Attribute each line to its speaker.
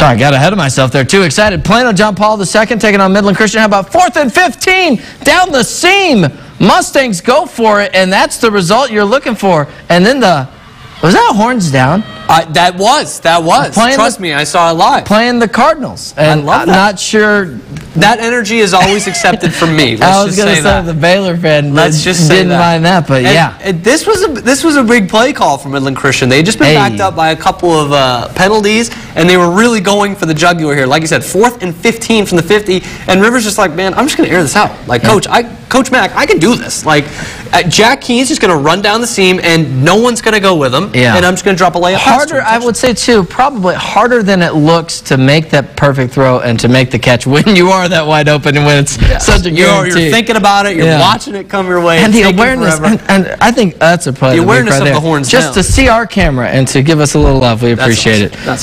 Speaker 1: Sorry, I got ahead of myself there. Too excited. Plano John Paul II taking on Midland Christian. How about fourth and 15 down the seam? Mustangs go for it, and that's the result you're looking for. And then the, was that horns down?
Speaker 2: Uh, that was, that was.
Speaker 1: Playing
Speaker 2: Trust
Speaker 1: the-
Speaker 2: me, I saw it live.
Speaker 1: Playing the Cardinals. And
Speaker 2: love
Speaker 1: I'm
Speaker 2: that.
Speaker 1: not sure.
Speaker 2: That energy is always accepted from me. Let's
Speaker 1: I was going to
Speaker 2: say
Speaker 1: say
Speaker 2: that.
Speaker 1: the Baylor fan
Speaker 2: Let's just say
Speaker 1: didn't
Speaker 2: that.
Speaker 1: mind that, but
Speaker 2: And-
Speaker 1: yeah.
Speaker 2: and this was a this was a big play call for Midland Christian. They had just been
Speaker 1: Hey.
Speaker 2: backed up by a couple of uh, penalties, and they were really going for the jugular here. Like you said, fourth and 15 from the 50, and Rivers just like, man, I'm just going to air this out. Like, coach, I Coach Mack, I can do this. Like, uh, Jack Keen's just going to run down the seam, and no one's going to go with him.
Speaker 1: Yeah.
Speaker 2: And I'm just going to drop a layup.
Speaker 1: Harder. I would say too, probably harder than it looks to make that perfect throw and to make the catch when you are that wide open and when it's such a
Speaker 2: You're,
Speaker 1: guarantee.
Speaker 2: you're thinking about it. You're
Speaker 1: Yeah.
Speaker 2: watching it come your way.
Speaker 1: and the awareness, and, and I think that's a play
Speaker 2: The
Speaker 1: of
Speaker 2: awareness of the horns
Speaker 1: Just
Speaker 2: down.
Speaker 1: to see our camera and to give us a little love, we appreciate
Speaker 2: awesome.
Speaker 1: it.
Speaker 2: That's